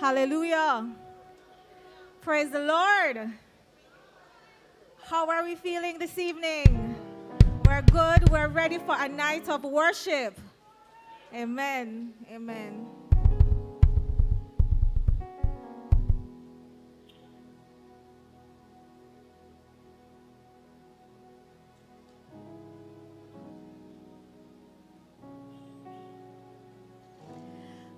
Hallelujah. Praise the Lord. How are we feeling this evening? We're good. We're ready for a night of worship. Amen. Amen.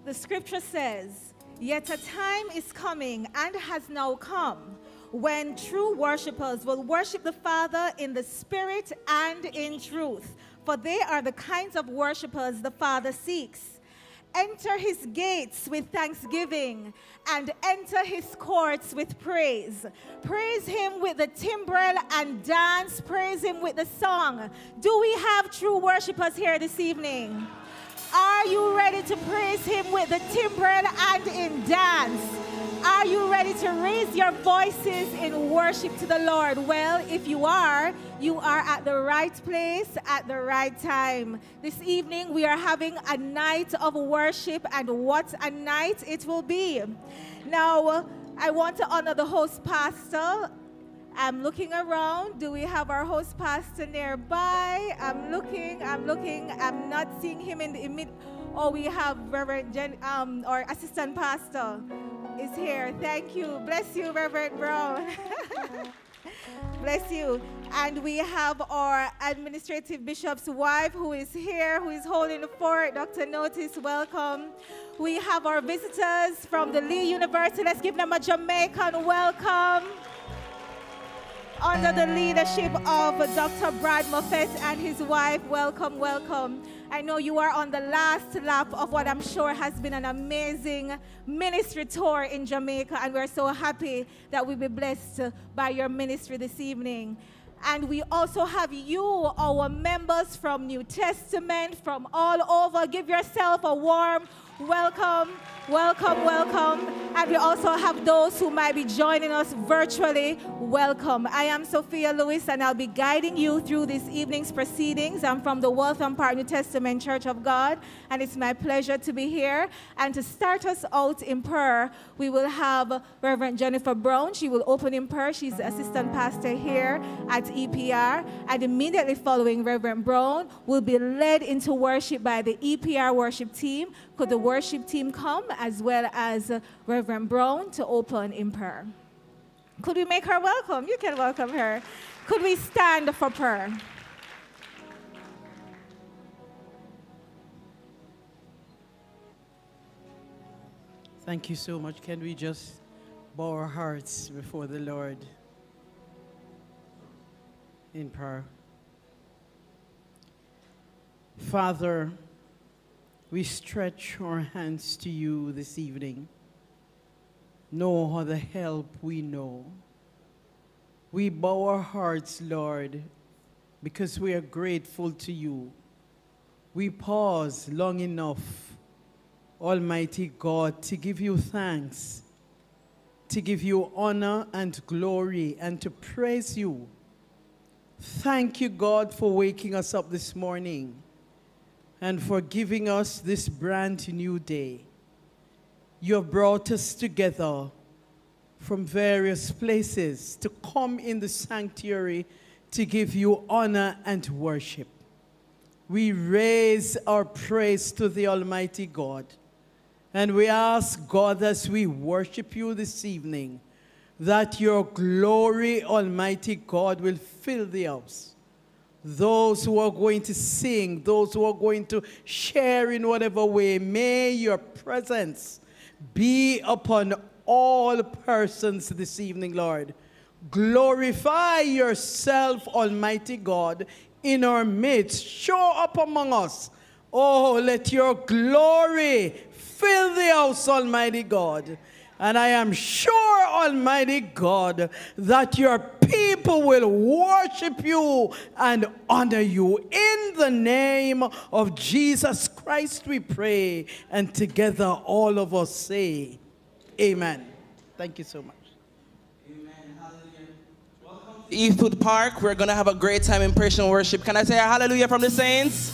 The scripture says, Yet a time is coming and has now come when true worshippers will worship the Father in the Spirit and in truth, for they are the kinds of worshippers the Father seeks. Enter his gates with thanksgiving and enter his courts with praise. Praise him with the timbrel and dance. Praise him with the song. Do we have true worshippers here this evening? Are you ready to praise Him with the timbrel and in dance? Are you ready to raise your voices in worship to the Lord? Well, if you are, you are at the right place at the right time. This evening, we are having a night of worship, and what a night it will be. Now, I want to honor the host pastor I'm looking around. Do we have our host pastor nearby? I'm looking, I'm looking. I'm not seeing him in the immediate. Oh, we have Reverend Jen, um, our assistant pastor is here. Thank you. Bless you, Reverend Brown. Bless you. And we have our administrative bishop's wife who is here, who is holding the fort. Dr. Notice, welcome. We have our visitors from the Lee University. Let's give them a Jamaican welcome under the leadership of Dr. Brad Moffett and his wife. Welcome, welcome. I know you are on the last lap of what I'm sure has been an amazing ministry tour in Jamaica, and we're so happy that we'll be blessed by your ministry this evening. And we also have you, our members from New Testament, from all over. Give yourself a warm welcome. Welcome, welcome. And we also have those who might be joining us virtually. Welcome. I am Sophia Lewis, and I'll be guiding you through this evening's proceedings. I'm from the Waltham Park New Testament Church of God, and it's my pleasure to be here. And to start us out in prayer, we will have Reverend Jennifer Brown. She will open in prayer. She's the assistant pastor here at EPR. And immediately following Reverend Brown, will be led into worship by the EPR worship team. Could the worship team come? as well as uh, Reverend Brown to open in prayer. Could we make her welcome? You can welcome her. Could we stand for prayer? Thank you so much. Can we just bow our hearts before the Lord in prayer? Father, we stretch our hands to you this evening. No other help we know. We bow our hearts, Lord, because we are grateful to you. We pause long enough, Almighty God, to give you thanks, to give you honor and glory, and to praise you. Thank you, God, for waking us up this morning and for giving us this brand new day. You have brought us together from various places to come in the sanctuary to give you honor and worship. We raise our praise to the Almighty God. And we ask God as we worship you this evening that your glory, Almighty God, will fill the house those who are going to sing, those who are going to share in whatever way, may your presence be upon all persons this evening, Lord. Glorify yourself, Almighty God, in our midst. Show up among us. Oh, let your glory fill the house, Almighty God. And I am sure, Almighty God, that your people will worship you and honor you. In the name of Jesus Christ, we pray. And together, all of us say, Amen. Thank you so much. Eastwood Park. We're going to have a great time in praise and worship. Can I say a hallelujah from the saints?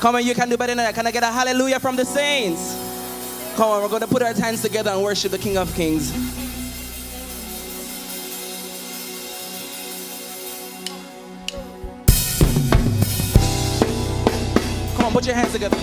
Come on, you can do better than that. Can I get a hallelujah from the saints? Come on, we're going to put our hands together and worship the King of Kings. Come on, put your hands together.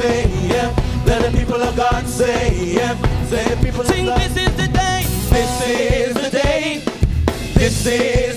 say, yeah. Let the people of God say, yeah. Say, people Sing, this is the day. This is the day. This is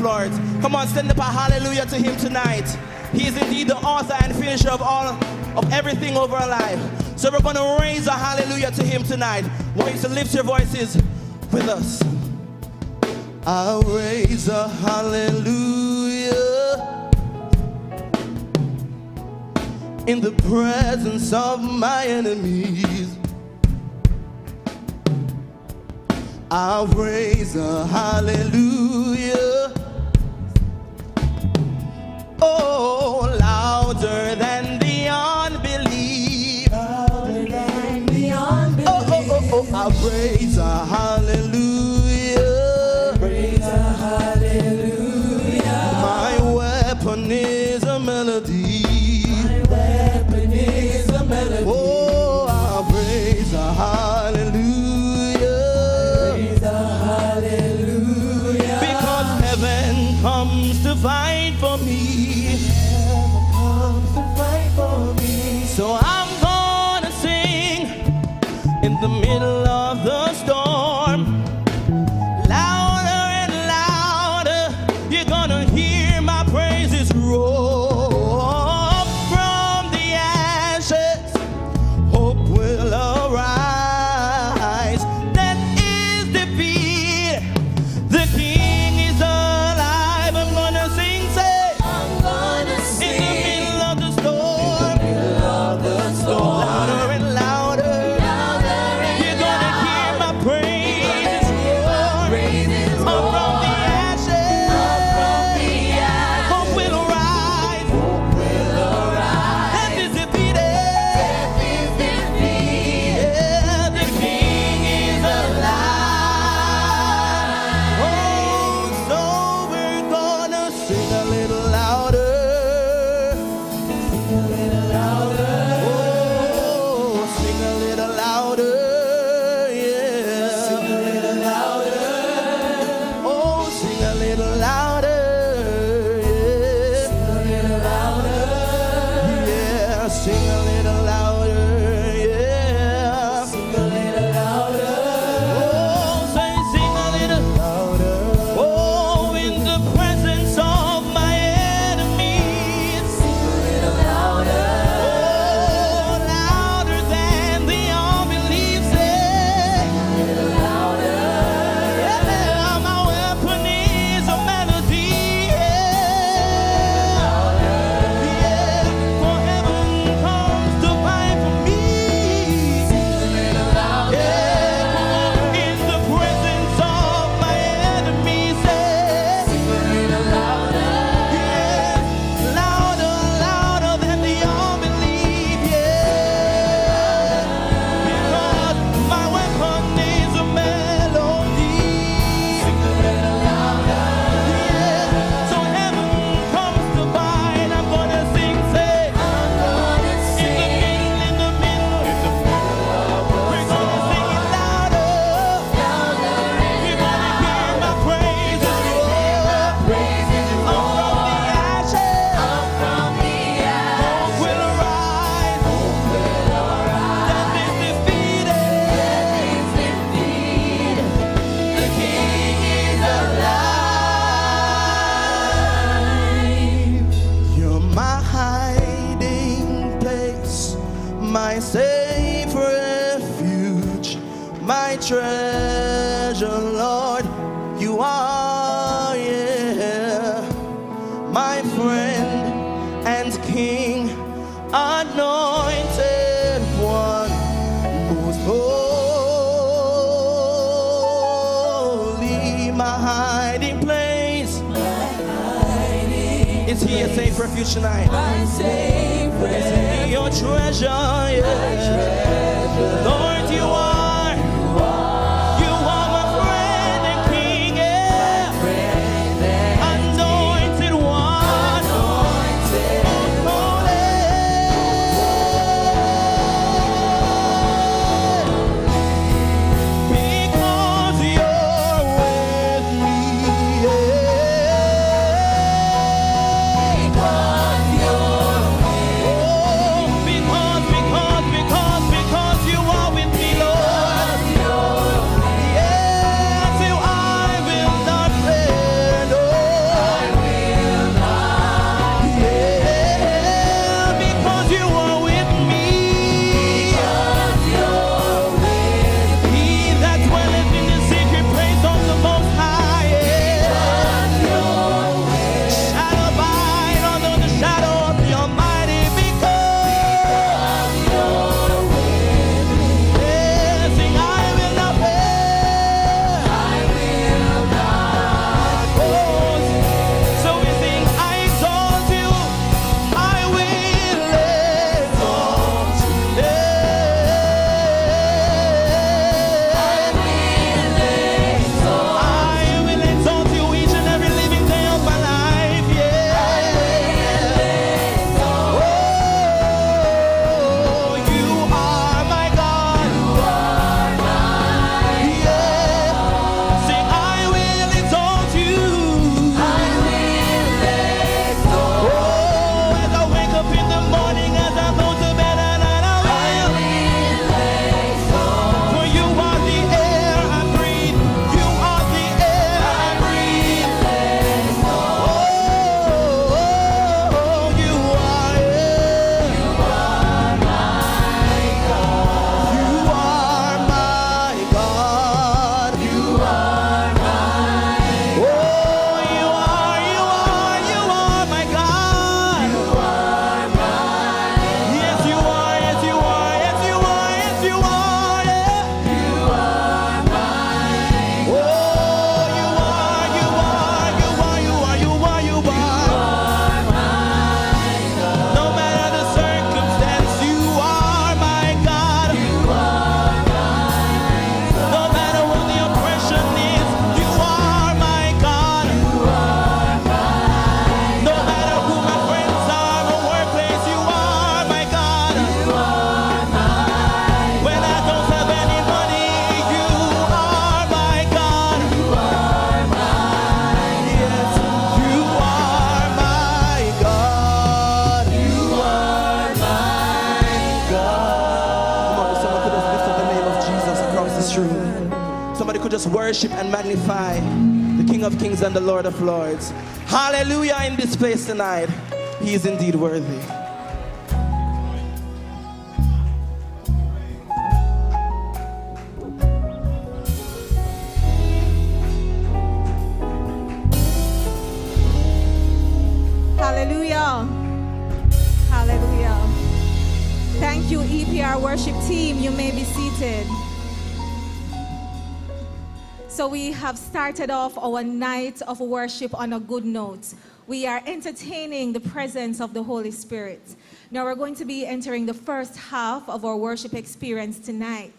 Lord. Come on, send up a hallelujah to him tonight. He is indeed the author and finisher of all of everything over our life. So we're gonna raise a hallelujah to him tonight. I want you to lift your voices with us. I'll raise a hallelujah in the presence of my enemies. I'll raise a hallelujah Oh, louder than the. Louder than oh, oh, oh, a hand. Refuge tonight? My safe your treasure? The Lord of Lords. Hallelujah in this place tonight. He is indeed worthy. Started off our night of worship on a good note. We are entertaining the presence of the Holy Spirit. Now, we're going to be entering the first half of our worship experience tonight.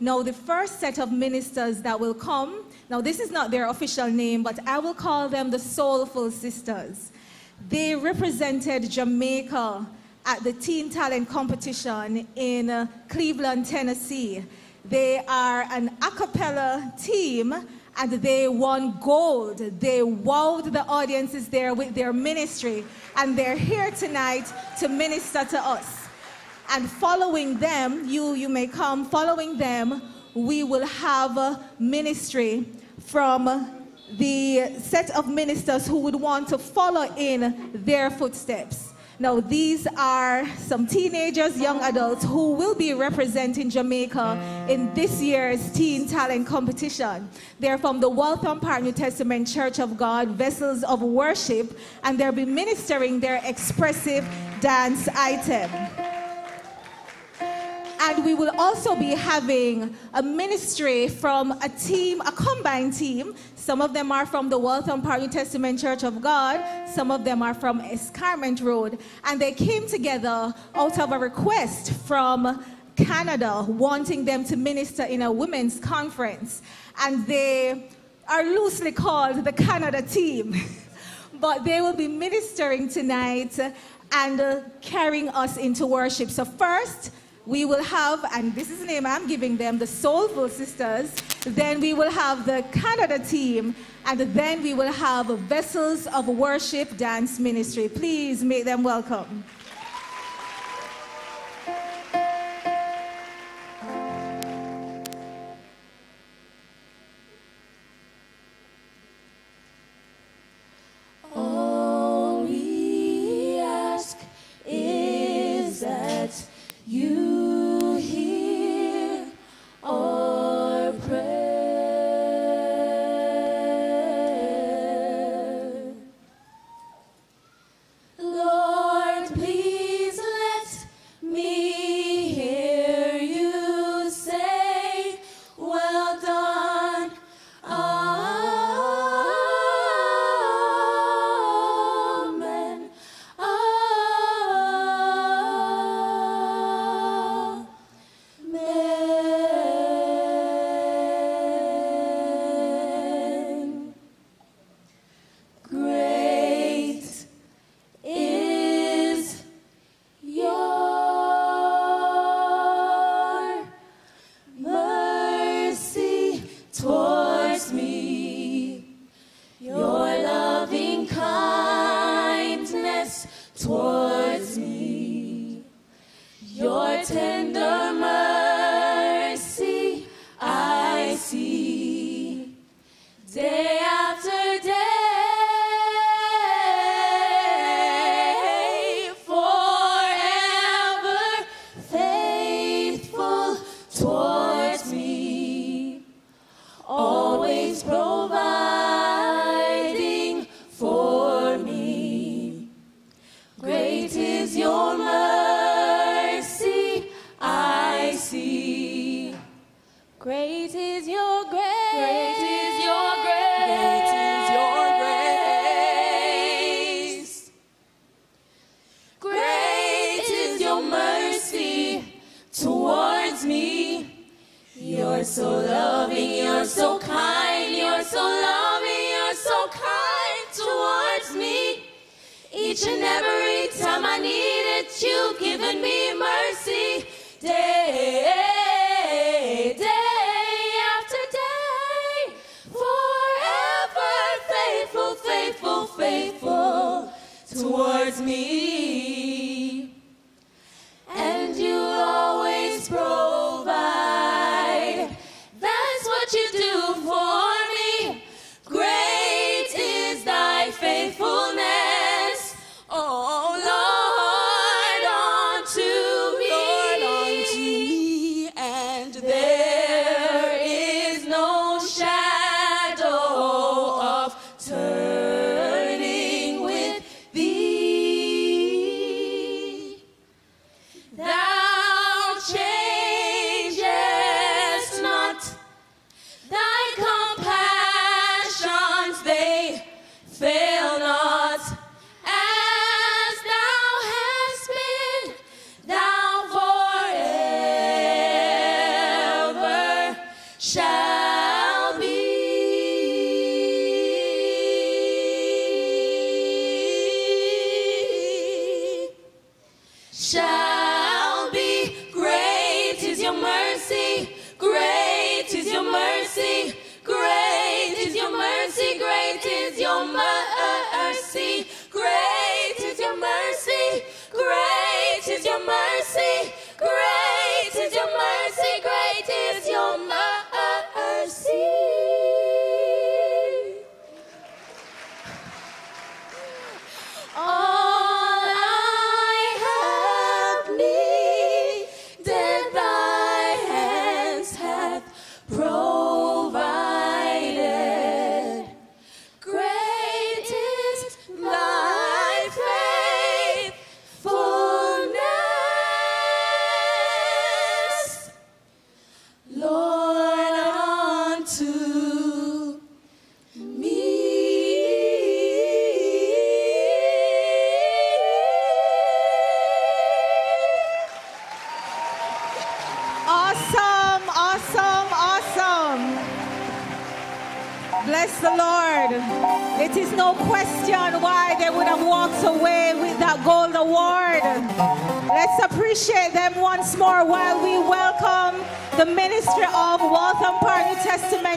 Now, the first set of ministers that will come, now, this is not their official name, but I will call them the Soulful Sisters. They represented Jamaica at the Teen Talent Competition in uh, Cleveland, Tennessee. They are an a cappella team and they won gold. They wowed the audiences there with their ministry, and they're here tonight to minister to us. And following them, you, you may come, following them, we will have a ministry from the set of ministers who would want to follow in their footsteps. Now, these are some teenagers, young adults who will be representing Jamaica in this year's Teen Talent Competition. They're from the Waltham Park New Testament Church of God, Vessels of Worship, and they'll be ministering their expressive dance item. And we will also be having a ministry from a team, a combined team. Some of them are from the Waltham Park New Testament Church of God. Some of them are from Escarpment Road. And they came together out of a request from Canada wanting them to minister in a women's conference. And they are loosely called the Canada team. but they will be ministering tonight and uh, carrying us into worship. So, first, we will have, and this is the name I'm giving them, the Soulful Sisters. Then we will have the Canada team, and then we will have Vessels of Worship Dance Ministry. Please make them welcome.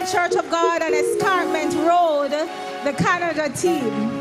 Church of God and Escarpment Road, the Canada team.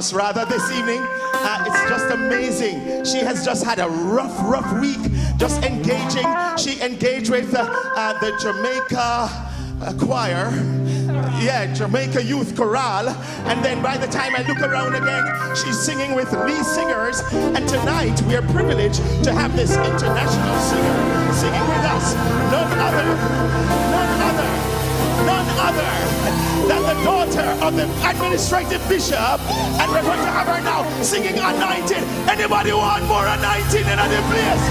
us rather this evening. Uh, it's just amazing. She has just had a rough, rough week, just engaging. She engaged with uh, uh, the Jamaica uh, choir. Yeah, Jamaica Youth Chorale. And then by the time I look around again, she's singing with Lee Singers. And tonight we are privileged to have this international singer singing with us. None other that the daughter of the administrative bishop and referring to have her now singing anointed. Anybody want more anointing in other place?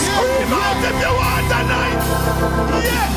Scream out if you want anointing. yes.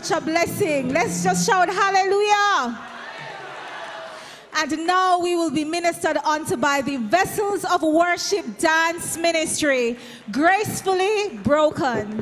such a blessing. Let's just shout hallelujah. And now we will be ministered unto by the Vessels of Worship Dance Ministry, gracefully broken.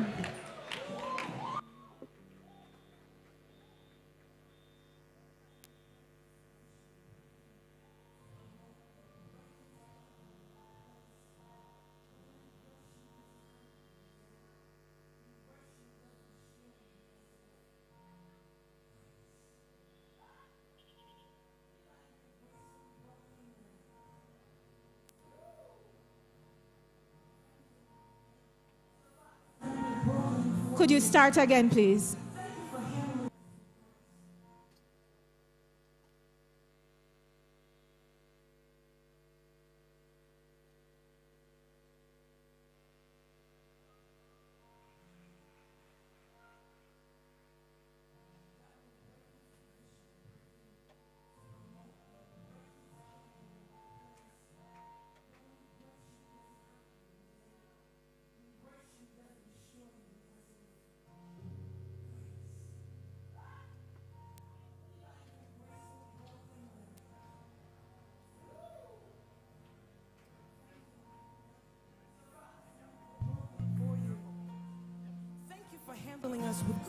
could you start again, please?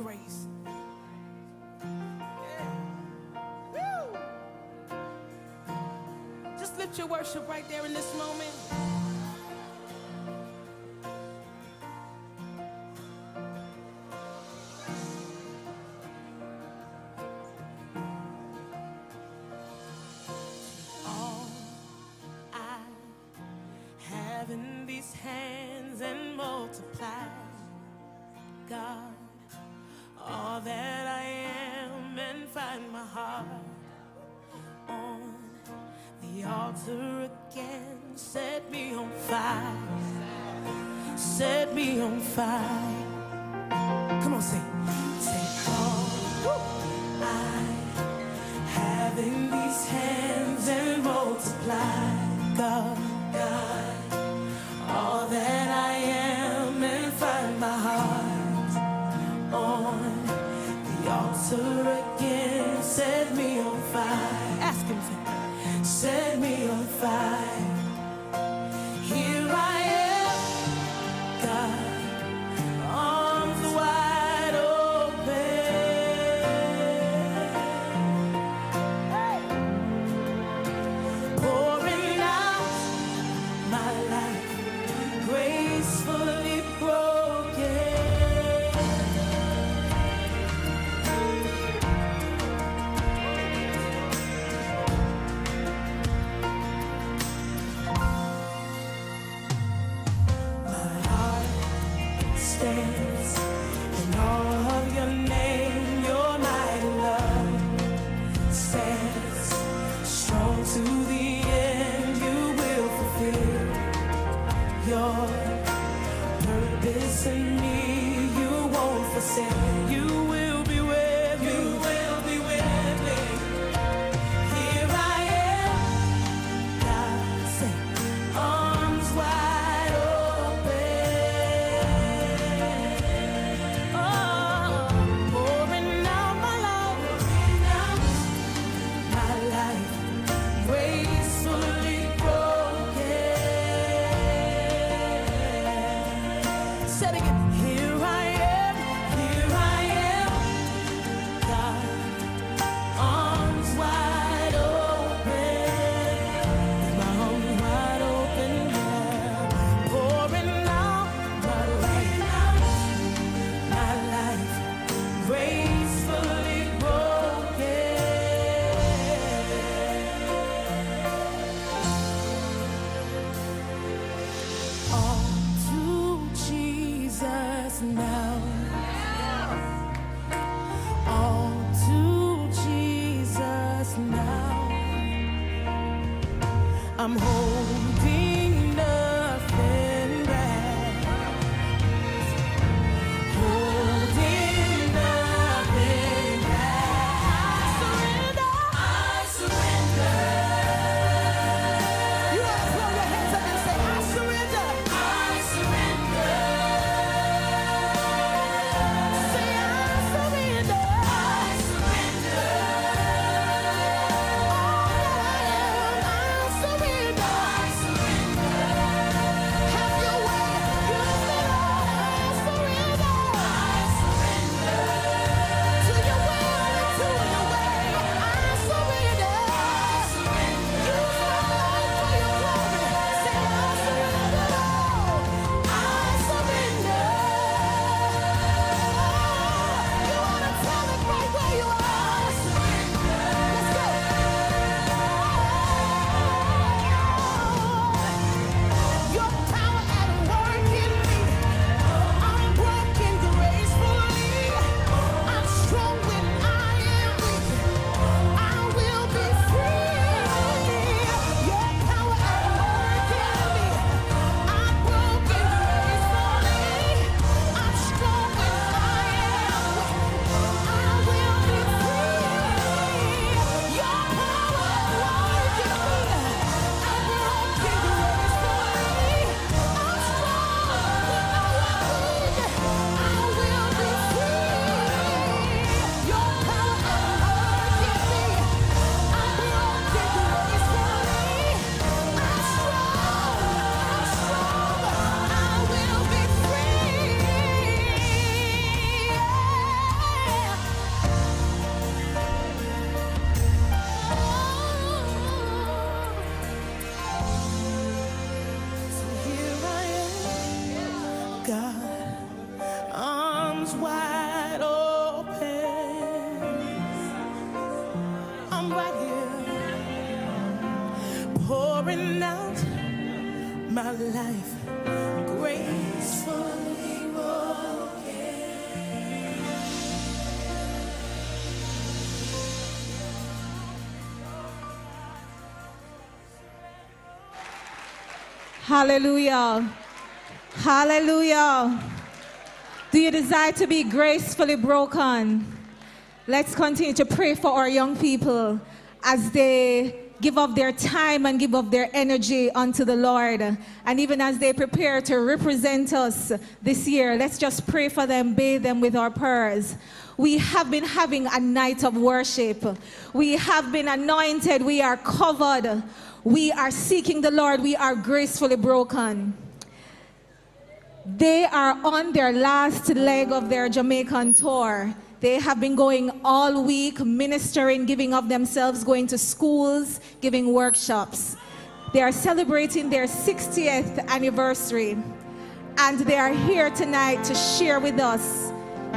grace. Yeah. Just lift your worship right there in this moment. altar again. Set me on fire. Ask him. Set me on fire. Hallelujah. Hallelujah. Do you desire to be gracefully broken? Let's continue to pray for our young people as they give up their time and give up their energy unto the Lord. And even as they prepare to represent us this year, let's just pray for them, bathe them with our prayers. We have been having a night of worship. We have been anointed. We are covered. We are seeking the Lord. We are gracefully broken. They are on their last leg of their Jamaican tour. They have been going all week, ministering, giving of themselves, going to schools, giving workshops. They are celebrating their 60th anniversary, and they are here tonight to share with us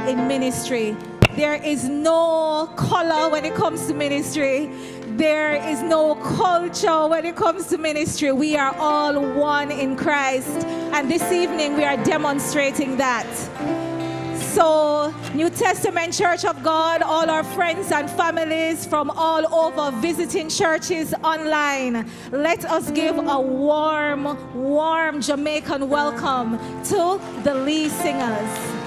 in ministry. There is no color when it comes to ministry. There is no culture when it comes to ministry. We are all one in Christ. And this evening we are demonstrating that. So, New Testament Church of God, all our friends and families from all over visiting churches online, let us give a warm, warm Jamaican welcome to the Lee Singers.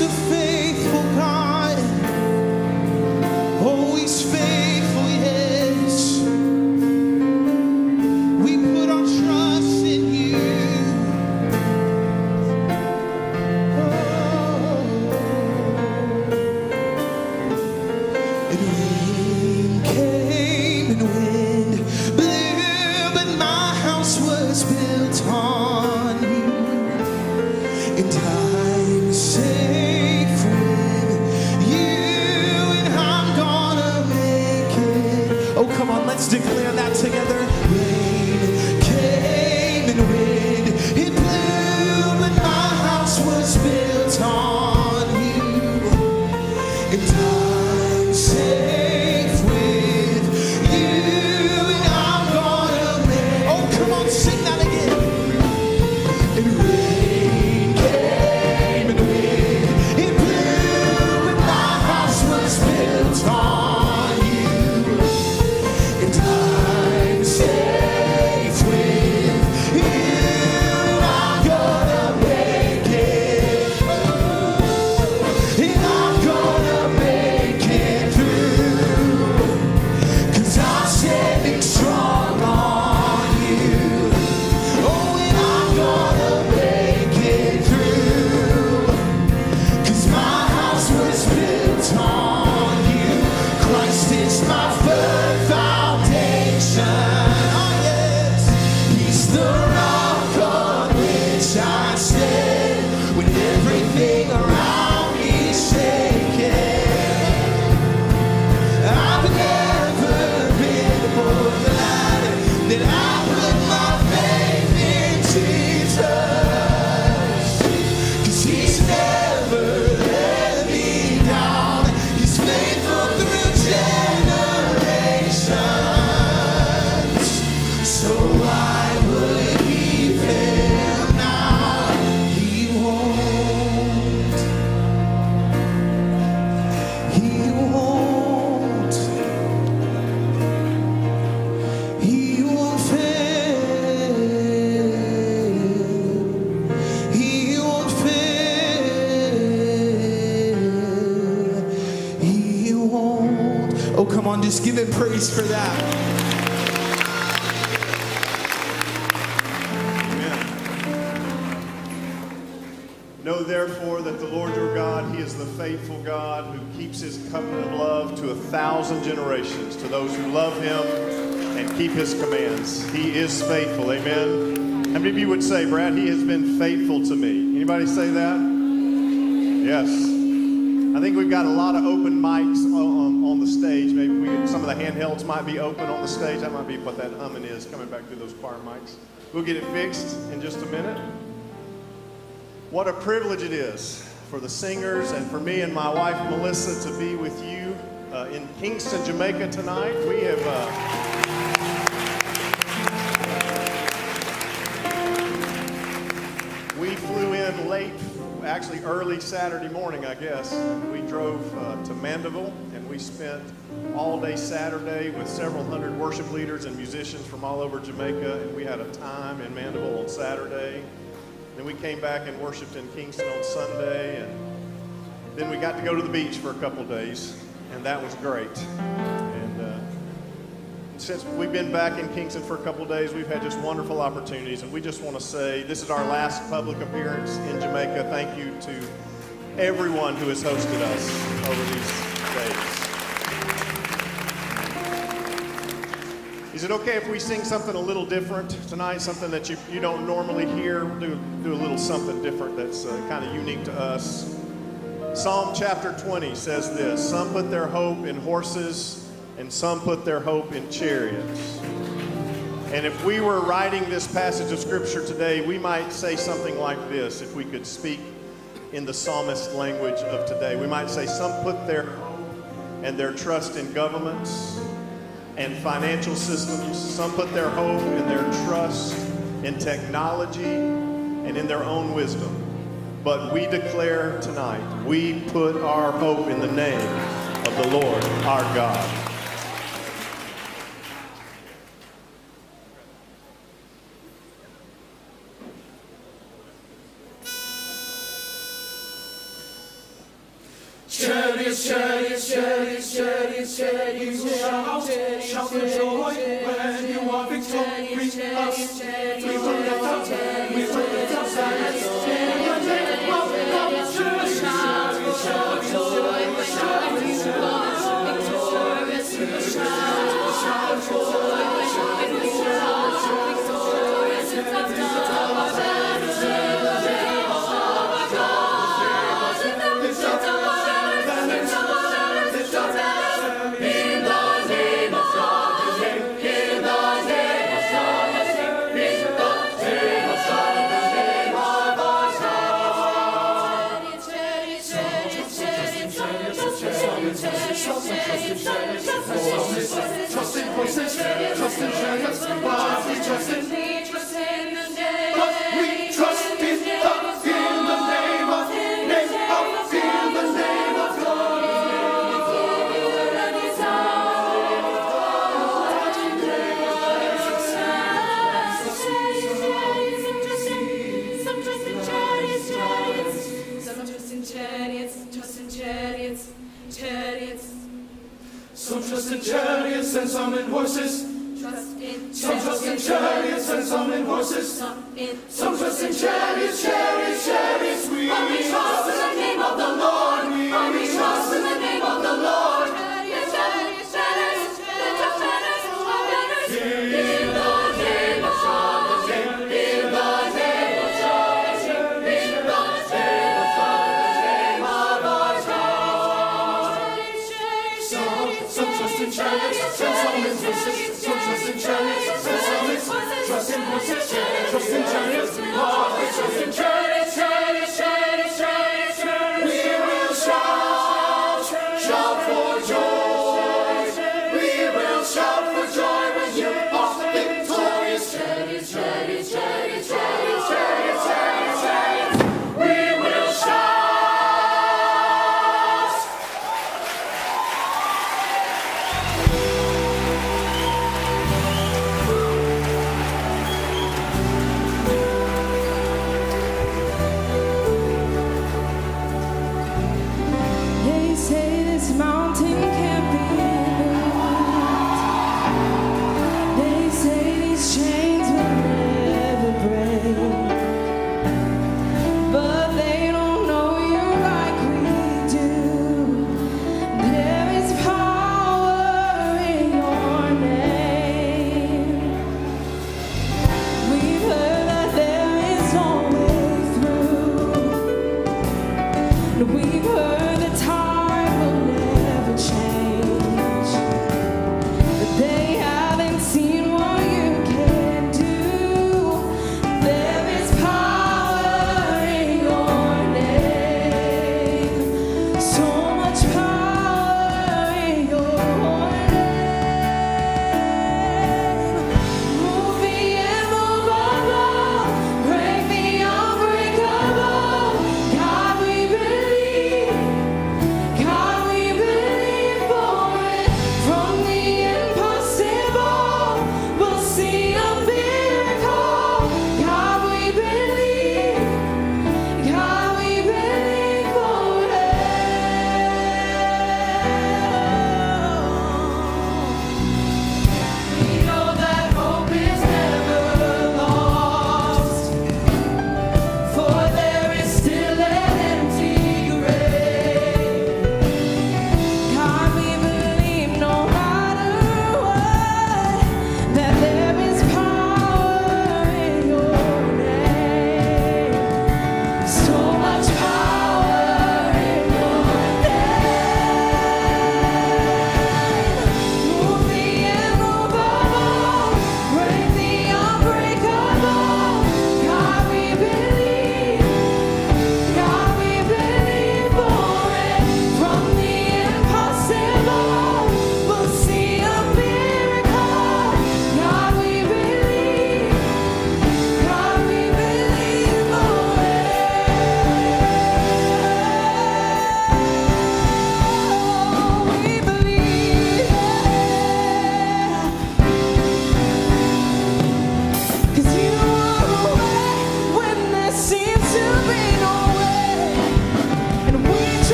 A faithful Brad, He has been faithful to me? Anybody say that? Yes. I think we've got a lot of open mics on, on the stage. Maybe we some of the handhelds might be open on the stage. That might be what that humming is coming back through those choir mics. We'll get it fixed in just a minute. What a privilege it is for the singers and for me and my wife Melissa to be with you uh, in Kingston, Jamaica tonight. We have. Uh, actually early Saturday morning, I guess. We drove uh, to Mandeville and we spent all day Saturday with several hundred worship leaders and musicians from all over Jamaica, and we had a time in Mandeville on Saturday. Then we came back and worshiped in Kingston on Sunday, and then we got to go to the beach for a couple days, and that was great. Since we've been back in Kingston for a couple days, we've had just wonderful opportunities, and we just want to say this is our last public appearance in Jamaica. Thank you to everyone who has hosted us over these days. Is it okay if we sing something a little different tonight? Something that you, you don't normally hear? Do, do a little something different that's uh, kind of unique to us. Psalm chapter 20 says this Some put their hope in horses, and some put their hope in chariots. And if we were writing this passage of Scripture today, we might say something like this if we could speak in the psalmist language of today. We might say, Some put their hope and their trust in governments and financial systems. Some put their hope and their trust in technology and in their own wisdom. But we declare tonight, we put our hope in the name of the Lord our God. Shout Some trust in chariots and some in horses. Trust in chariots and some in horses. Some trust in chariots, chariots, chariots. We trust in the name of the Lord. We trust in the name of the Lord. Some trust in horses. Trust in chariots.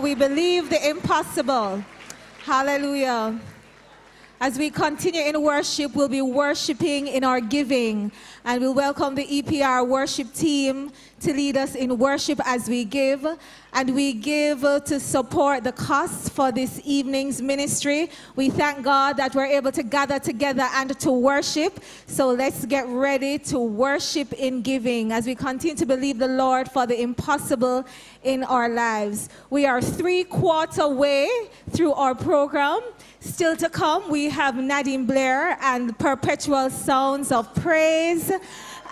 We believe the impossible. Hallelujah. As we continue in worship, we'll be worshiping in our giving. And we'll welcome the EPR worship team to lead us in worship as we give. And we give to support the costs for this evening's ministry. We thank God that we're able to gather together and to worship. So let's get ready to worship in giving as we continue to believe the Lord for the impossible in our lives. We are three quarter way through our program. Still to come, we have Nadine Blair and Perpetual Sounds of Praise.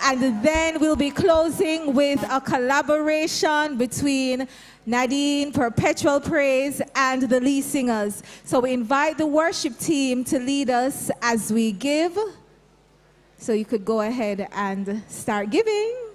And then we'll be closing with a collaboration between Nadine, Perpetual Praise, and the Lee Singers. So we invite the worship team to lead us as we give. So you could go ahead and start giving.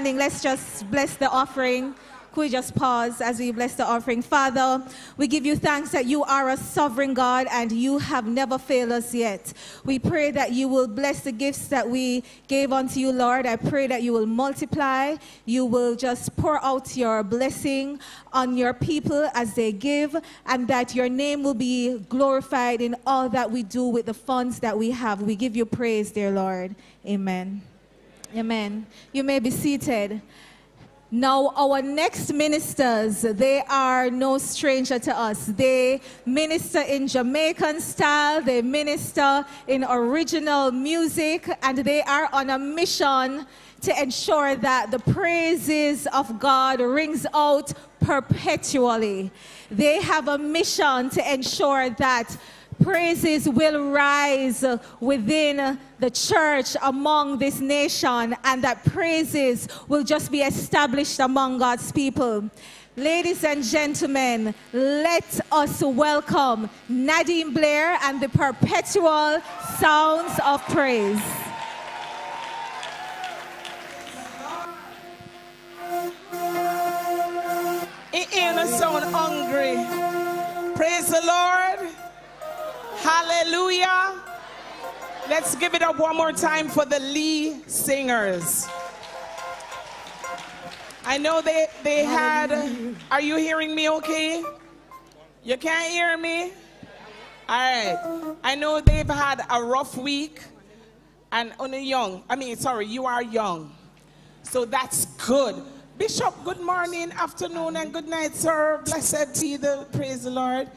Standing. Let's just bless the offering. Could we just pause as we bless the offering? Father, we give you thanks that you are a sovereign God and you have never failed us yet. We pray that you will bless the gifts that we gave unto you, Lord. I pray that you will multiply. You will just pour out your blessing on your people as they give, and that your name will be glorified in all that we do with the funds that we have. We give you praise, dear Lord. Amen. Amen. You may be seated. Now, our next ministers, they are no stranger to us. They minister in Jamaican style, they minister in original music, and they are on a mission to ensure that the praises of God rings out perpetually. They have a mission to ensure that praises will rise within the church among this nation and that praises will just be established among God's people. Ladies and gentlemen, let us welcome Nadine Blair and the perpetual sounds of praise. It ain't a sound hungry. Praise the Lord. Hallelujah. Let's give it up one more time for the Lee singers. I know they, they had, are you hearing me okay? You can't hear me? All right. I know they've had a rough week and only young. I mean, sorry, you are young. So that's good. Bishop, good morning, afternoon, and good night, sir. Blessed be the praise the Lord.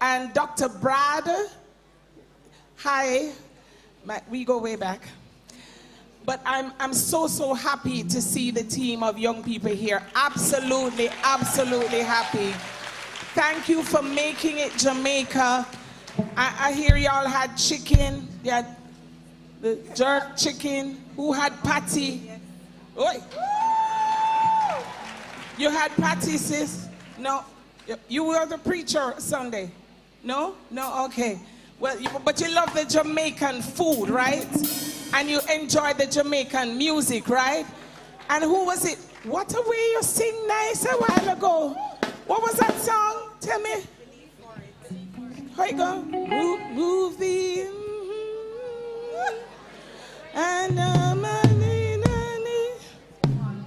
And Dr. Brad, hi. My, we go way back. But I'm, I'm so, so happy to see the team of young people here. Absolutely, absolutely happy. Thank you for making it Jamaica. I, I hear y'all had chicken. You had the jerk chicken. Who had patty? Oi. You had patty, sis? No. You were the preacher Sunday? No? No? Okay. Well, you, but you love the Jamaican food, right? And you enjoy the Jamaican music, right? And who was it? What a way you sing nice a while ago. What was that song? Tell me. How you go? Move, move the. And um,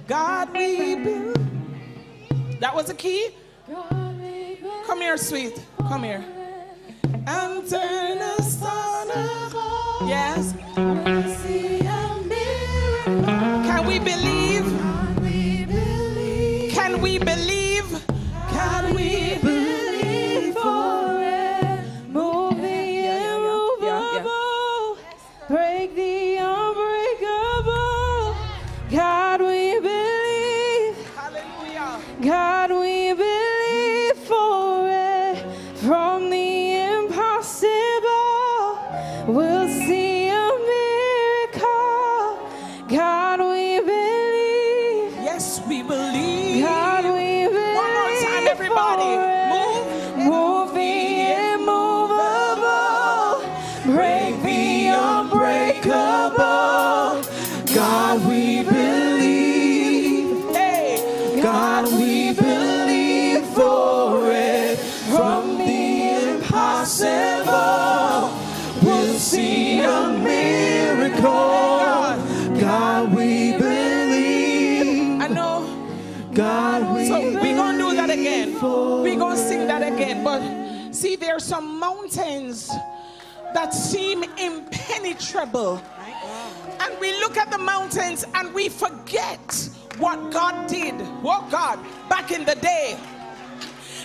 God we build. That was the key? Come here, sweet. Come here. And turn us on Yes. Can we believe? Can we believe? Can that seem impenetrable. And we look at the mountains and we forget what God did. what God, back in the day.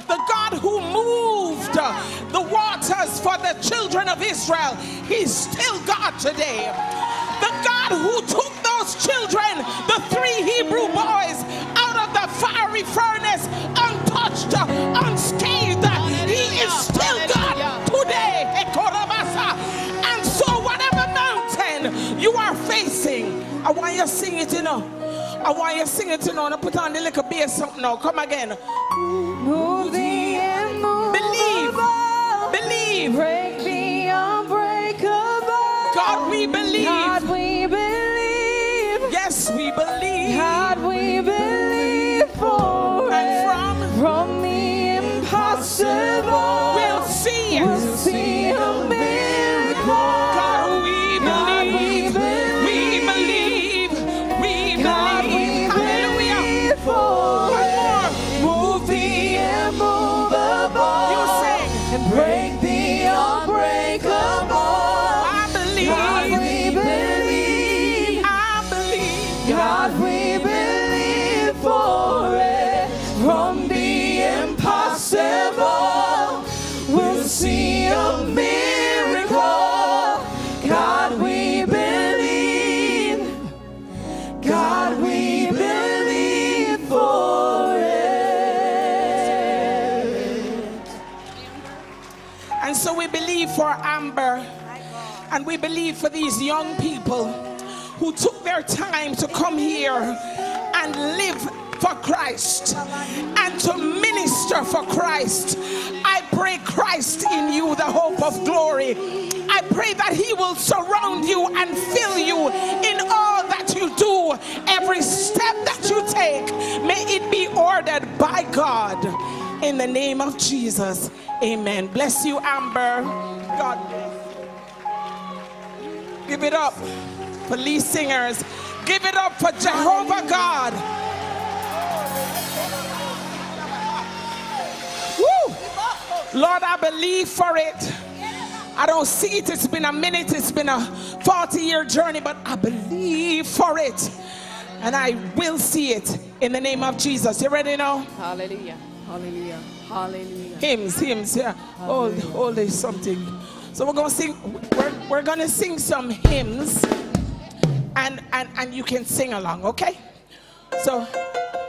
The God who moved the waters for the children of Israel, He's still God today. The God who took those children, the three Hebrew boys, out of the fiery furnace, untouched, unscathed, He is still God today. I want you to sing it, you know. I want you to sing it, you know, and put on the little bass something now. Come again. Moving and movable, Believe. Believe. Break the unbreakable. God, we believe. God, we believe. Yes, we believe. God, we believe for and from, from the impossible. We'll see. We'll see a miracle. And we believe for these young people who took their time to come here and live for Christ and to minister for Christ. I pray Christ in you, the hope of glory. I pray that He will surround you and fill you in all that you do. Every step that you take, may it be ordered by God. In the name of Jesus, amen. Bless you, Amber. God bless. Give it up for Lee Singers. Give it up for Jehovah God. Woo! Lord, I believe for it. I don't see it. It's been a minute. It's been a 40 year journey, but I believe for it. And I will see it in the name of Jesus. You ready now? Hallelujah. Hallelujah. Hallelujah. hymns, hymns, yeah. Oh, oh, there's something. So we're gonna sing. We're, we're gonna sing some hymns, and and and you can sing along, okay? So,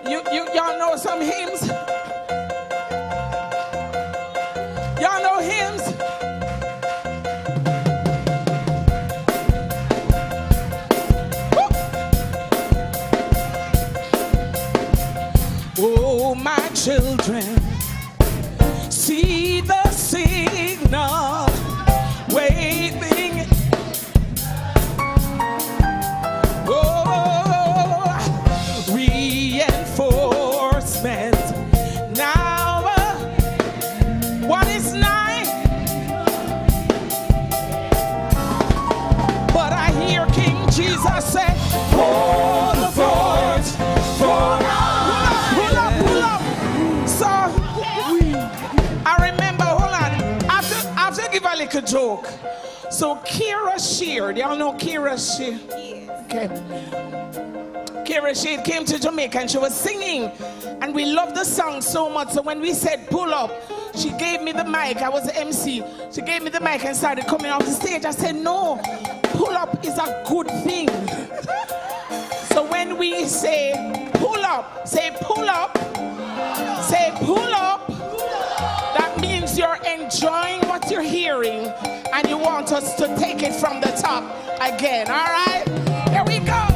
you you y'all know some hymns. Y'all know hymns. Oh, my children see the signal give a joke. So Kierra Sheard, y'all know Kierra Sheard? Okay. Kierra Sheard came to Jamaica and she was singing. And we loved the song so much. So when we said pull up, she gave me the mic. I was the MC. She gave me the mic and started coming off the stage. I said, no, pull up is a good thing. So when we say pull up, say pull up, say pull up, that means you're enjoying what you're hearing and you want us to take it from the top again. All right? Here we go.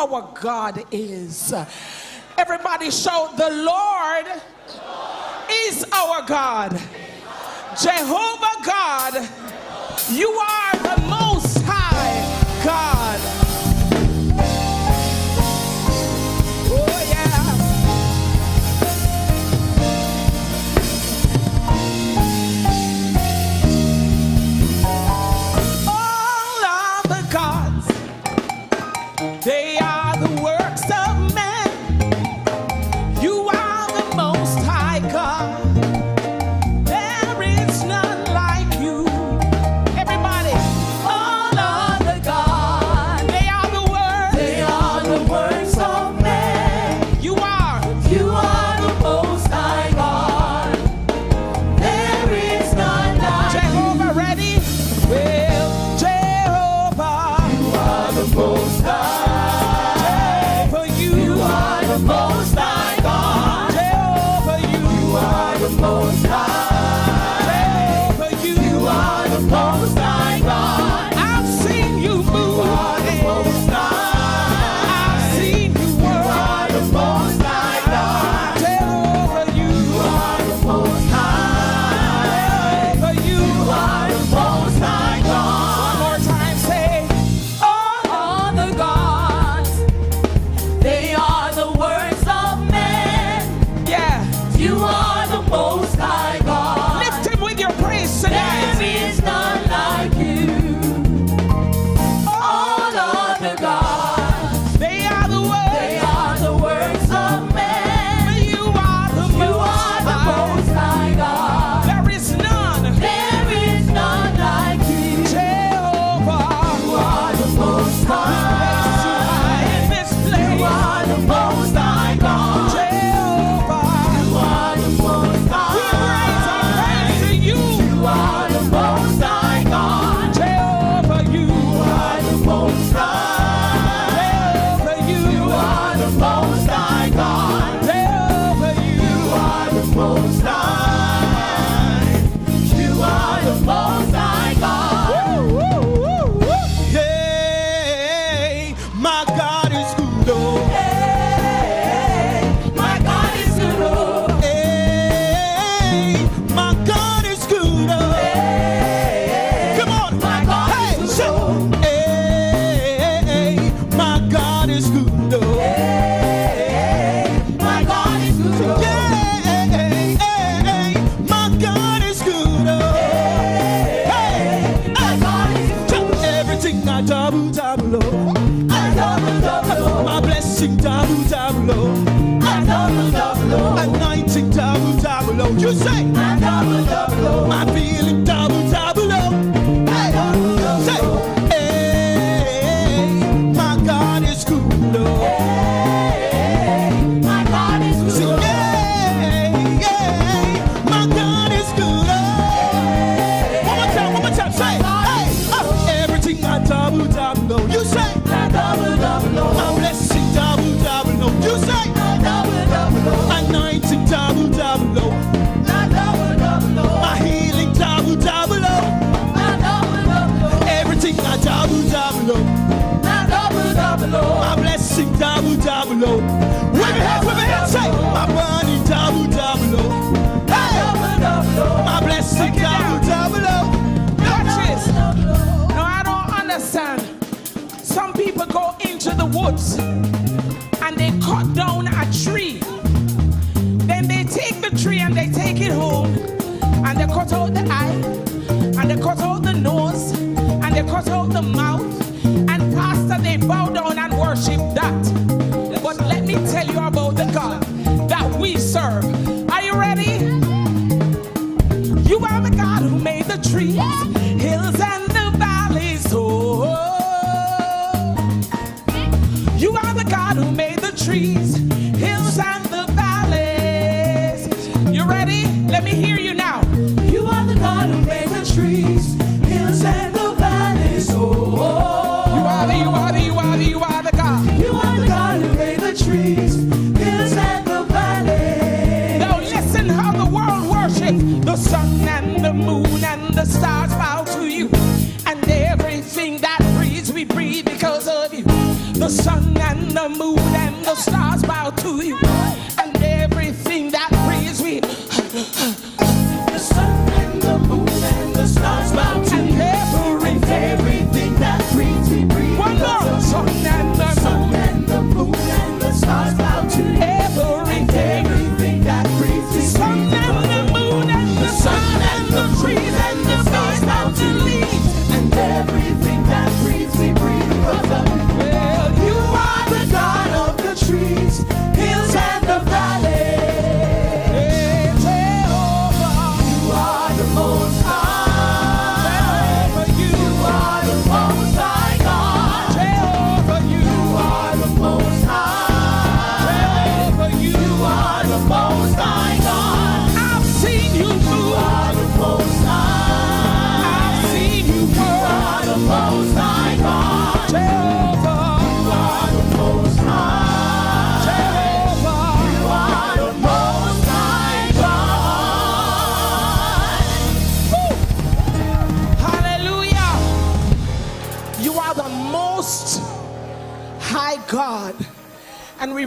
our God is. Everybody shout, The Lord is our God. Jehovah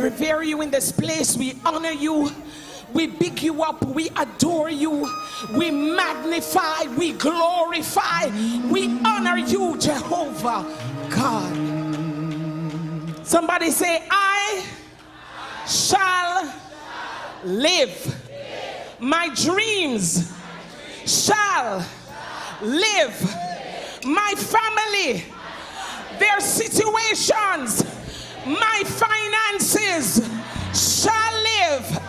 revere you in this place. We honor you. We pick you up. We adore you. We magnify. We glorify. We honor you, Jehovah God. Somebody say, I shall live. My dreams shall live. My family, their situations my finances shall live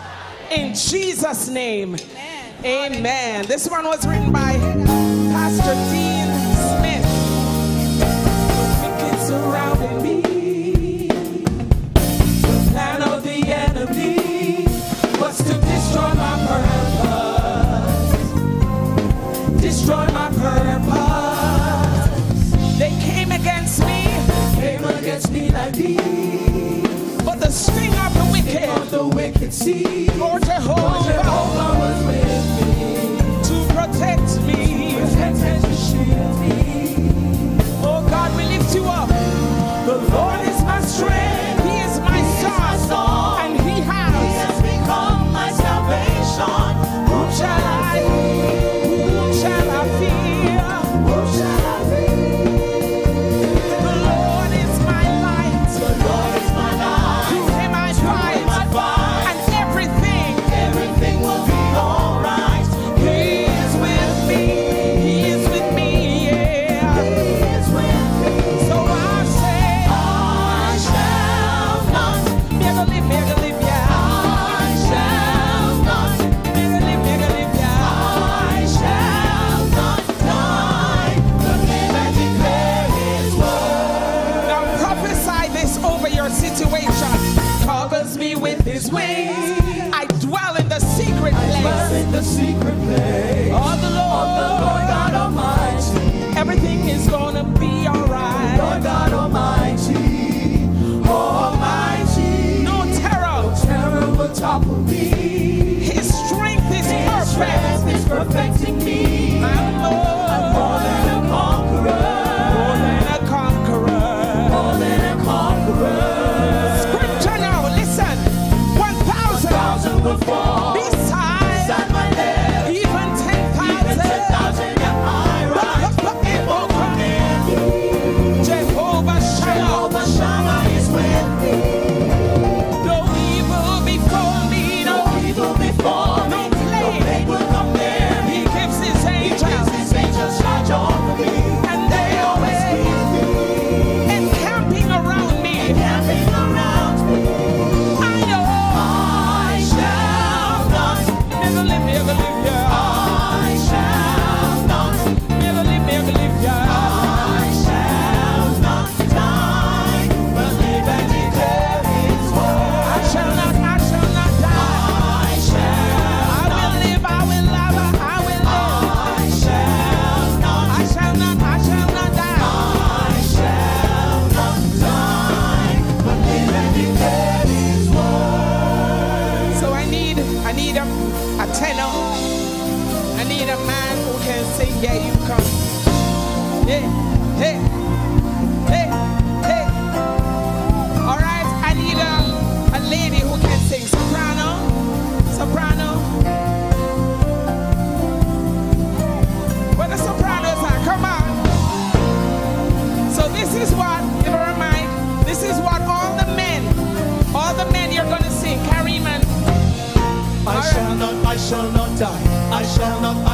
in Jesus' name. Amen. Amen. This one was written by Pastor Dean Smith. Me. Destroy my purpose. Destroy my purpose. the wicked see. Lord oh, Jehovah, For Jehovah was with me to protect me. To protect and shield me. Oh God, we lift you up. The Lord perfecting shall not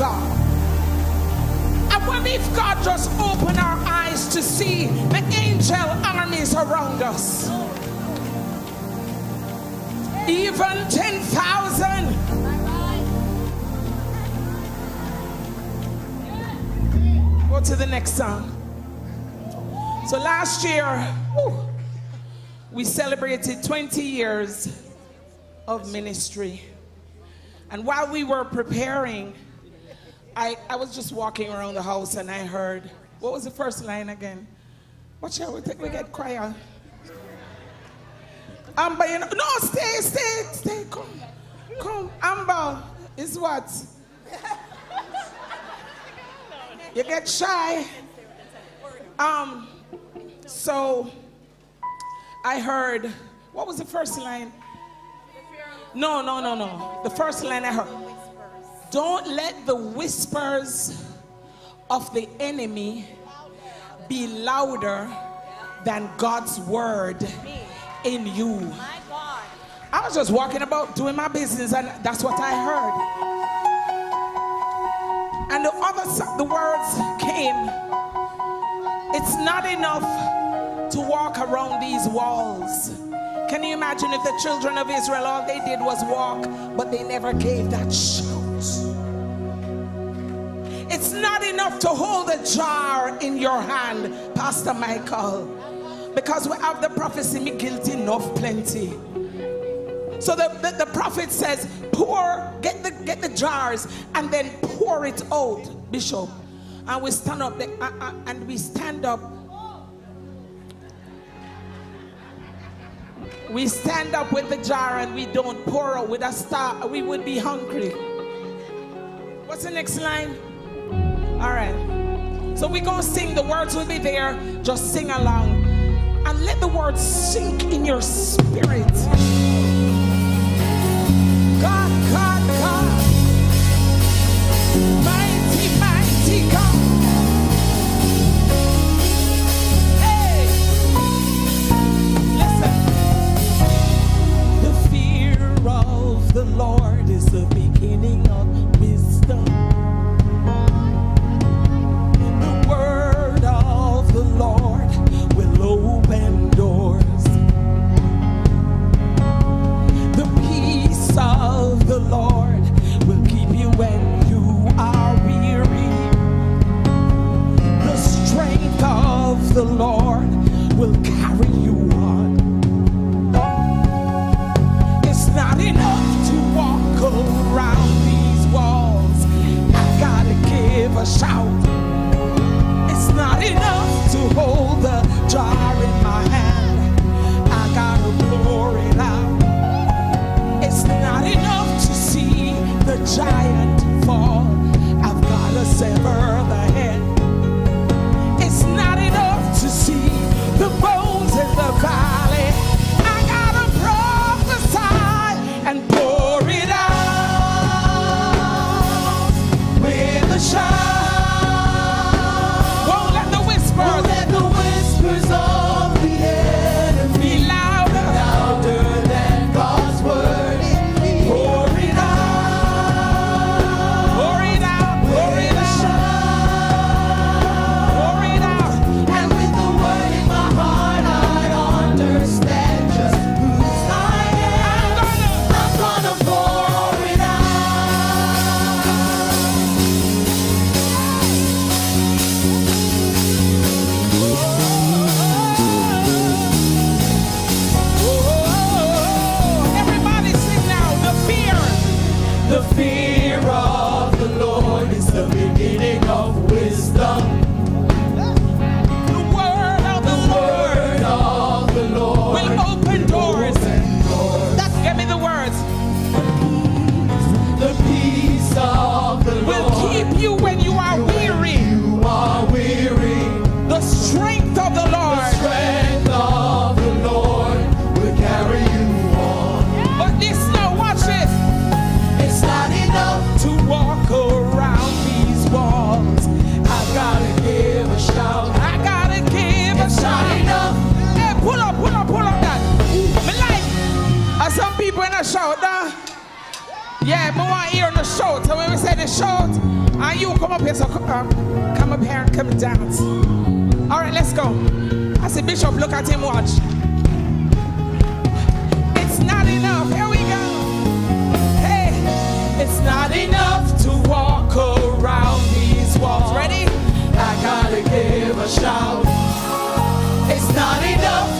God and what if God just opened our eyes to see the angel armies around us? Even 10,000. Go to the next song. So last year, whew, we celebrated 20 years of ministry. And while we were preparing, I, I was just walking around the house and I heard, what was the first line again? What shall we take? We get quiet. Amber, you know, no, stay, stay, stay, come, come. Amber is what? You get shy. Um, so I heard, what was the first line? No, no, no, no. The first line I heard. Don't let the whispers of the enemy be louder than God's word in you. I was just walking about doing my business, and that's what I heard. And the other the words came. It's not enough to walk around these walls. Can you imagine if the children of Israel all they did was walk, but they never gave that shout? It's not enough to hold a jar in your hand, Pastor Michael, because we have the prophecy, me guilty enough plenty. So the, the, the prophet says, pour, get the, get the jars and then pour it out, Bishop. And we stand up the, uh, uh, and we stand up. We stand up with the jar and we don't pour out with a star. We would be hungry. What's the next line? All right. So we're going to sing. The words will be there. Just sing along. And let the words sink in your spirit. God, God, God. Mighty, mighty God. Hey. Listen. The fear of the Lord is the beginning of wisdom. The word of the Lord will open a shout. It's not enough to hold the jar in my hand. I gotta pour it out. It's not enough to see the giant fall. I've gotta sever the up, come up here and come and dance. All right, let's go. I said, Bishop, look at him, watch. It's not enough. Here we go. Hey, it's not enough to walk around these walls. Ready? I gotta give a shout. It's not enough.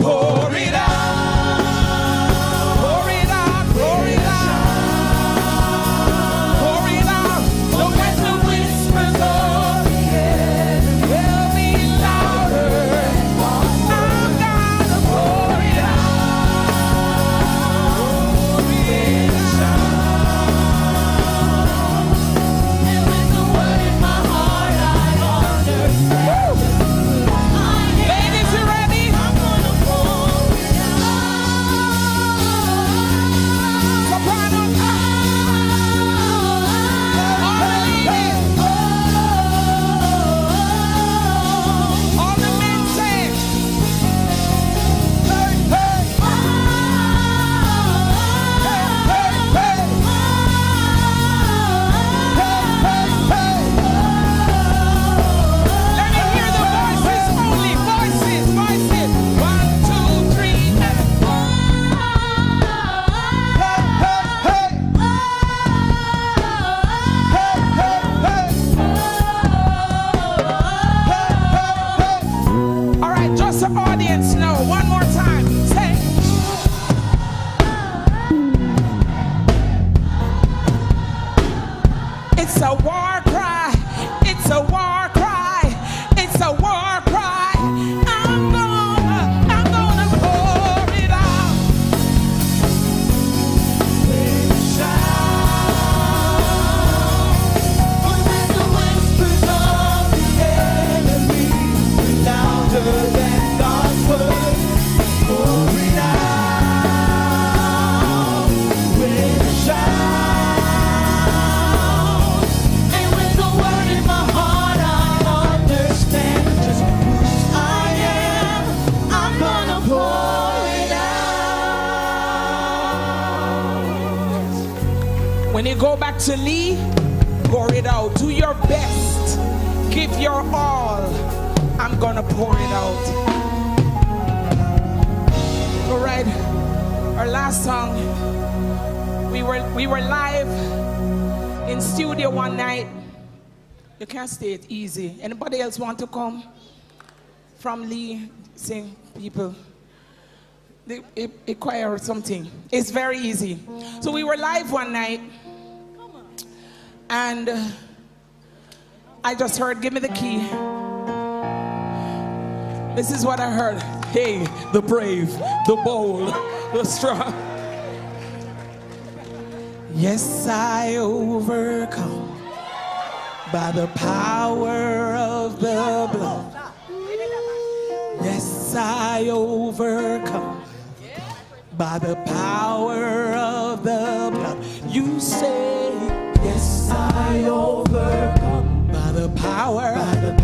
Pour it out. You can't stay it easy. Anybody else want to come? From Lee, sing people. It, it choir or something. It's very easy. So we were live one night, and uh, I just heard, "Give me the key." This is what I heard. Hey, the brave, the bold, the strong. Yes, I overcome by the power of the blood. Yes, I overcome by the power of the blood. You say, Yes, I overcome by the power, by the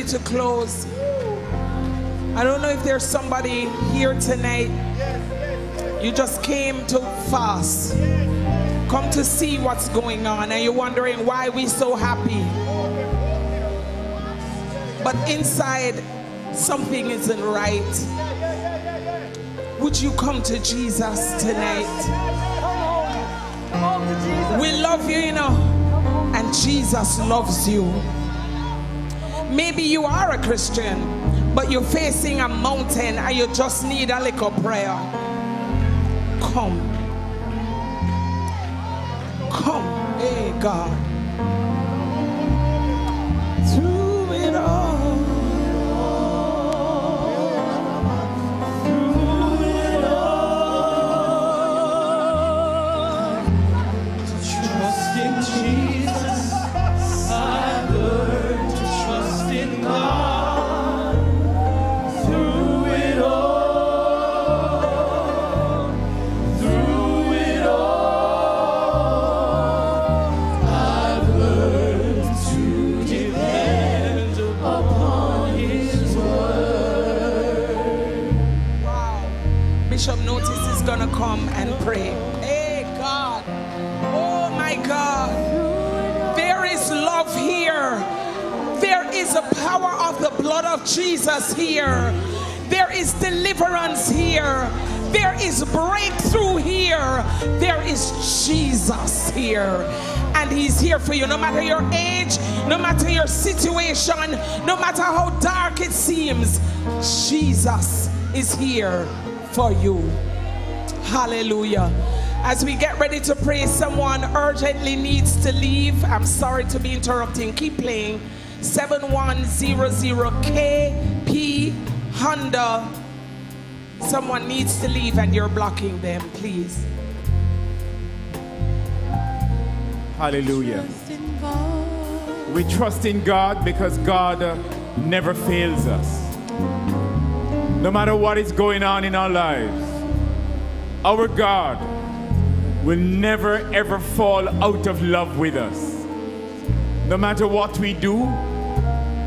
ready to close, I don't know if there's somebody here tonight. You just came to fast, come to see what's going on, and you're wondering why we so happy. But inside, something isn't right. Would you come to Jesus tonight? We love you, you know, and Jesus loves you. Maybe you are a Christian, but you're facing a mountain and you just need a little prayer. Come. Come. Hey, God. Of Jesus here. There is deliverance here. There is breakthrough here. There is Jesus here. And he's here for you no matter your age, no matter your situation, no matter how dark it seems. Jesus is here for you. Hallelujah. As we get ready to pray, someone urgently needs to leave. I'm sorry to be interrupting. Keep playing. 7100KP Honda. Someone needs to leave and you're blocking them, please. Hallelujah. We trust in God because God uh, never fails us. No matter what is going on in our lives, our God will never ever fall out of love with us. No matter what we do,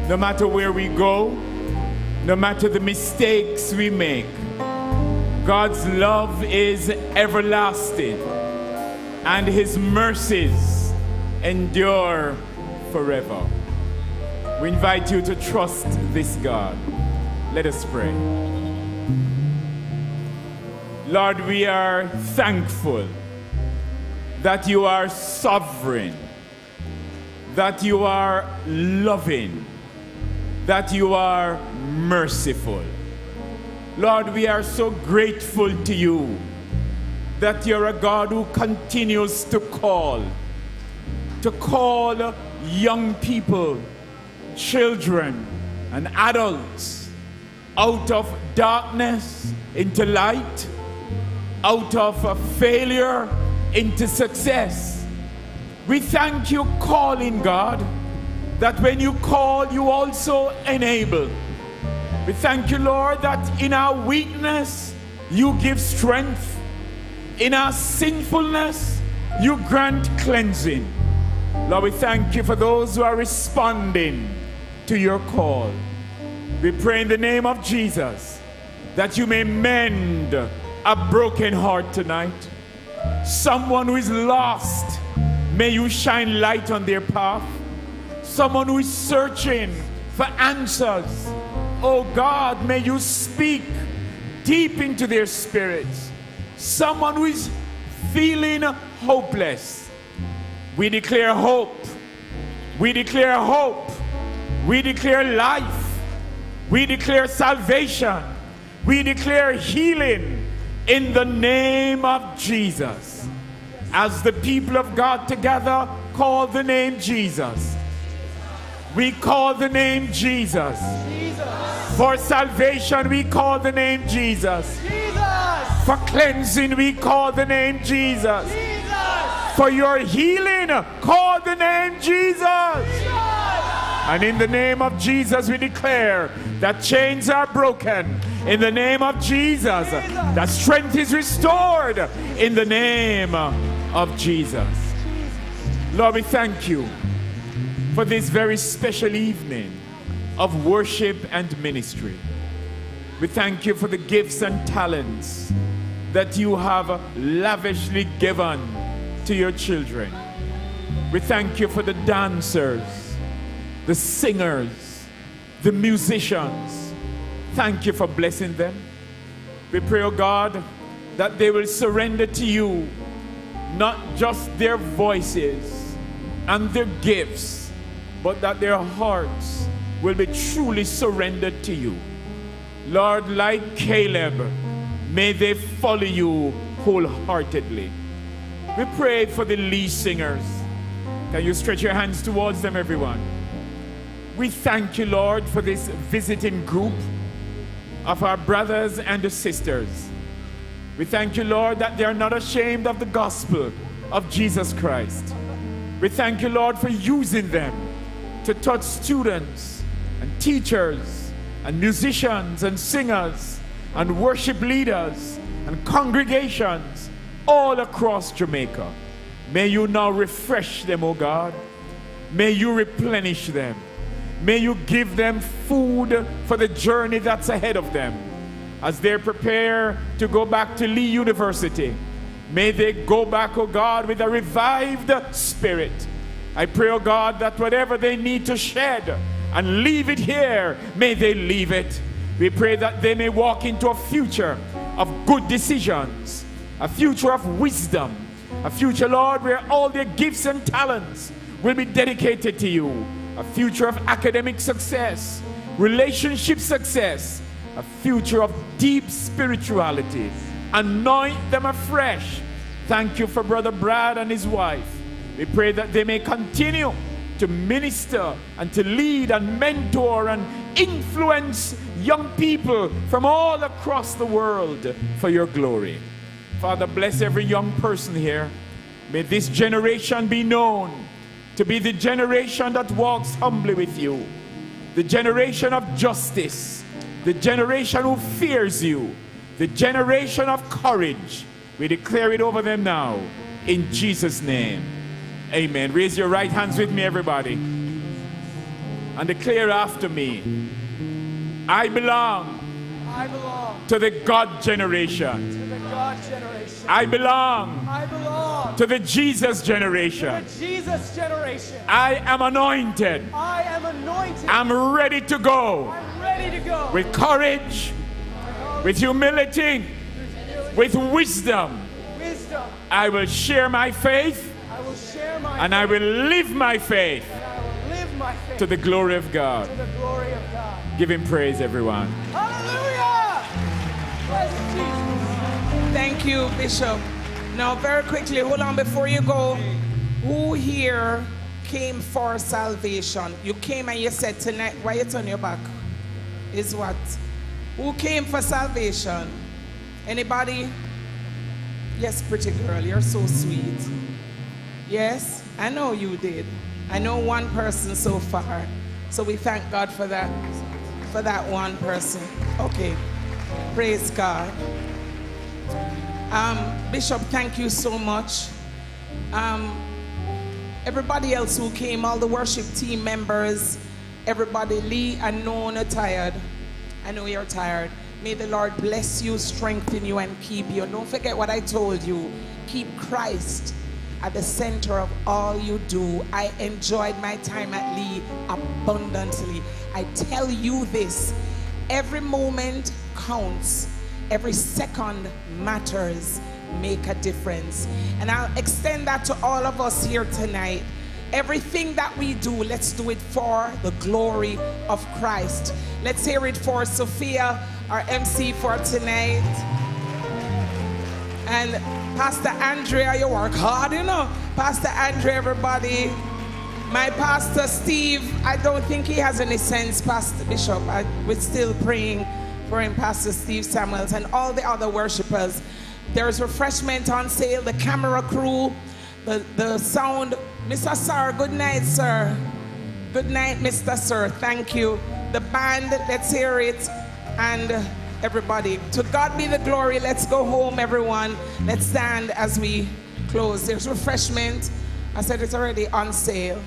no matter where we go, no matter the mistakes we make, God's love is everlasting and his mercies endure forever. We invite you to trust this God. Let us pray. Lord, we are thankful that you are sovereign, that you are loving, that you are merciful. Lord, we are so grateful to you that you're a God who continues to call, to call young people, children, and adults out of darkness into light, out of failure into success. We thank you, calling God, that when you call, you also enable. We thank you, Lord, that in our weakness, you give strength. In our sinfulness, you grant cleansing. Lord, we thank you for those who are responding to your call. We pray in the name of Jesus that you may mend a broken heart tonight. Someone who is lost, may you shine light on their path. Someone who is searching for answers, oh God, may you speak deep into their spirits. Someone who is feeling hopeless, we declare hope. We declare hope. We declare life. We declare salvation. We declare healing in the name of Jesus. As the people of God together call the name Jesus, we call the name Jesus. For salvation, we call the name Jesus. For cleansing, we call the name Jesus. For your healing, call the name Jesus. And in the name of Jesus, we declare that chains are broken. In the name of Jesus, that strength is restored. In the name of Jesus. Lord, we thank you for this very special evening of worship and ministry. We thank you for the gifts and talents that you have lavishly given to your children. We thank you for the dancers, the singers, the musicians. Thank you for blessing them. We pray, oh God, that they will surrender to you not just their voices and their gifts, but that their hearts will be truly surrendered to you. Lord, like Caleb, may they follow you wholeheartedly. We pray for the Lee Singers. Can you stretch your hands towards them, everyone? We thank you, Lord, for this visiting group of our brothers and sisters. We thank you, Lord, that they are not ashamed of the gospel of Jesus Christ. We thank you, Lord, for using them to touch students and teachers and musicians and singers and worship leaders and congregations all across Jamaica. May you now refresh them, O God. May you replenish them. May you give them food for the journey that's ahead of them as they prepare to go back to Lee University. May they go back, oh God, with a revived spirit. I pray, oh God, that whatever they need to shed and leave it here, may they leave it. We pray that they may walk into a future of good decisions, a future of wisdom, a future, Lord, where all their gifts and talents will be dedicated to you, a future of academic success, relationship success, a future of deep spirituality. Anoint them afresh. Thank you for Brother Brad and his wife. We pray that they may continue to minister and to lead and mentor and influence young people from all across the world for your glory. Father, bless every young person here. May this generation be known to be the generation that walks humbly with you, the generation of justice, the generation who fears you, the generation of courage. We declare it over them now in Jesus' name. Amen. Raise your right hands with me, everybody, and declare after me I belong I belong to the God generation. to the God generation. I belong I belong to the Jesus generation. to the Jesus generation. I am anointed. I am anointed. I'm ready to go I'm ready to go. with courage, with humility, with wisdom. wisdom. I will share my faith And I will live my faith live my faith to the glory of God. to the glory of God. Give him praise, everyone. Hallelujah! Praise Jesus. Thank you, Bishop. Now, very quickly, hold on before you go. Who here came for salvation? You came and you said tonight, why you turn your back? Is what? Who came for salvation? Anybody? Yes, pretty girl, you're so sweet. Yes, I know you did. I know one person so far. So we thank God for that, for that one person. Okay, praise God. Um, Bishop, thank you so much. Um, everybody else who came, all the worship team members, everybody, Lee, I know you're tired. I know you're tired. May the Lord bless you, strengthen you, and keep you. Don't forget what I told you. Keep Christ at the center of all you do. I enjoyed my time at Lee abundantly. I tell you this every moment counts, every second matters. Make a difference. And I'll extend that to all of us here tonight. Everything that we do, let's do it for the glory of Christ. Let's hear it for Sophia, our MC for tonight. And Pastor Andrea, you work hard, you know. Pastor Andrea, everybody. My pastor Steve, I don't think he has any sense, Pastor Bishop. I, we're still praying for him, Pastor Steve Samuels, and all the other worshipers. There's refreshment on sale, the camera crew, the, the sound. Mr. Sir, good night, sir. Good night, Mr. Sir. Thank you. The band, let's hear it. And everybody, to God be the glory. Let's go home, everyone. Let's stand as we close. There's refreshment. I said it's already on sale.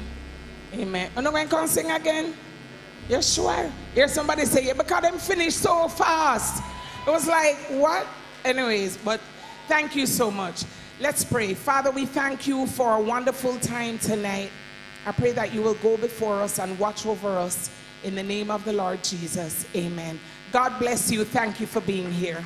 Amen. Oh, no one can sing again? You sure? Hear somebody say, yeah, because them finished so fast. It was like, what? Anyways, but thank you so much. Let's pray. Father, we thank you for a wonderful time tonight. I pray that you will go before us and watch over us in the name of the Lord Jesus. Amen. God bless you. Thank you for being here.